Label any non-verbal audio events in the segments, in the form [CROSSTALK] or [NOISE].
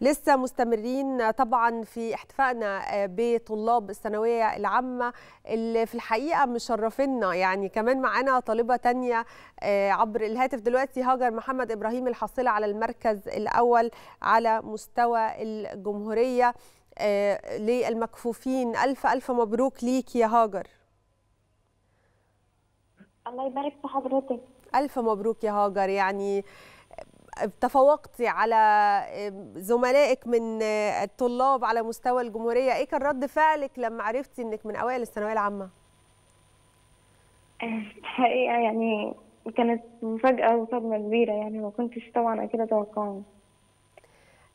لسه مستمرين طبعا في احتفائنا بطلاب الثانوية العامة اللي في الحقيقة مشرفينا يعني كمان معانا طالبة تانية عبر الهاتف دلوقتي هاجر محمد إبراهيم الحاصله على المركز الأول على مستوى الجمهورية للمكفوفين. ألف ألف مبروك ليك يا هاجر. الله يبارك في حضرتك. ألف مبروك يا هاجر. يعني تفوقتي على زملائك من الطلاب على مستوى الجمهورية. إيه كان رد فعلك لما عرفتي إنك من أوائل الثانوية العامة؟ الحقيقة يعني كانت مفاجأة وصدمة كبيرة يعني ما كنتش طبعا أكيد أتوقعها.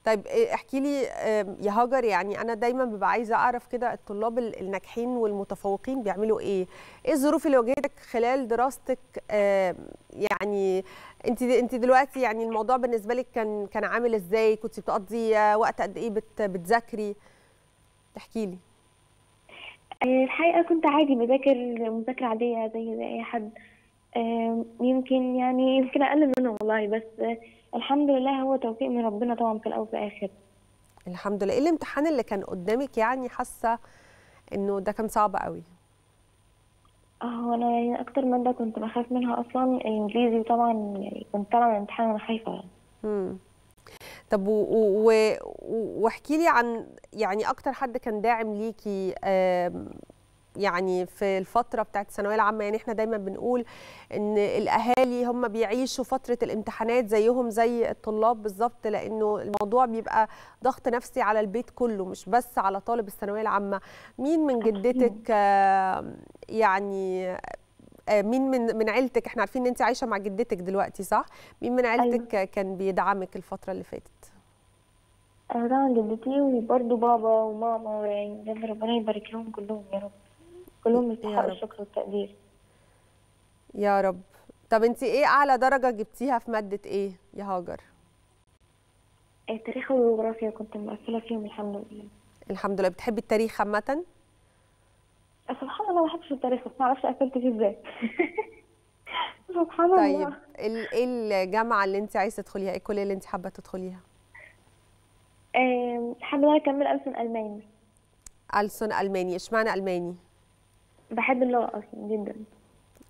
طيب احكي لي يا هاجر يعني أنا دايما ببقى عايزة أعرف كده الطلاب الناجحين والمتفوقين بيعملوا إيه؟ إيه الظروف اللي واجهتك خلال دراستك؟ يعني أنت أنت دلوقتي يعني الموضوع بالنسبة لك كان كان عامل إزاي؟ كنت بتقضي وقت قد إيه بت بتذاكري؟ تحكي لي. الحقيقة كنت عادي بذاكر مذاكرة عادية زي زي أي حد. يمكن يعني يمكن أقل منه والله بس الحمد لله هو توفيق من ربنا طبعا في الأول وفي الآخر. الحمد لله. إيه الامتحان اللي كان قدامك يعني حاسة إنه ده كان صعب قوي؟ آه أنا يعني أكتر مادة كنت بخاف منها أصلا انجليزي وطبعا يعني كنت طالعة من الامتحان وأنا خايفة. يعني امم طب واحكي لي عن يعني أكتر حد كان داعم ليكي يعني في الفترة بتاعت الثانوية العامة يعني إحنا دايما بنقول إن الأهالي هم بيعيشوا فترة الامتحانات زيهم زي الطلاب بالظبط لأنه الموضوع بيبقى ضغط نفسي على البيت كله مش بس على طالب الثانوية العامة. مين من جدتك يعني مين من من عيلتك؟ إحنا عارفين إن أنت عايشة مع جدتك دلوقتي صح؟ مين من عيلتك أيوة. كان بيدعمك الفترة اللي فاتت؟ طبعا جدتي وبرده بابا وماما يعني ربنا يبارك لهم كلهم يا رب. كلهم يستحقوا الشكر والتقدير. يا رب. طب انت إيه اعلى درجة جبتيها في مادة إيه يا هاجر؟ التاريخ والجغرافيا كنت مقفلة فيهم الحمد لله. الحمد لله. بتحبي التاريخ عامة؟ سبحان الله ما بحبش التاريخ بس ما أعرفش قفلت فيه إزاي. [LAUGHS] سبحان طيب. الله. طيب إيه الجامعة اللي انت عايزة تدخليها؟ إيه الكلية اللي انت حابة تدخليها؟ حابة أكمل ألسن ألماني. ألسن ألماني. إشمعنى ألماني؟ بحب اللغة أصلا جدا.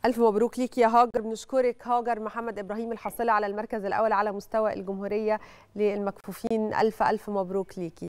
ألف مبروك ليك يا هاجر. بنشكرك. هاجر محمد إبراهيم الحاصلة على المركز الأول على مستوى الجمهورية للمكفوفين. ألف ألف مبروك ليكي.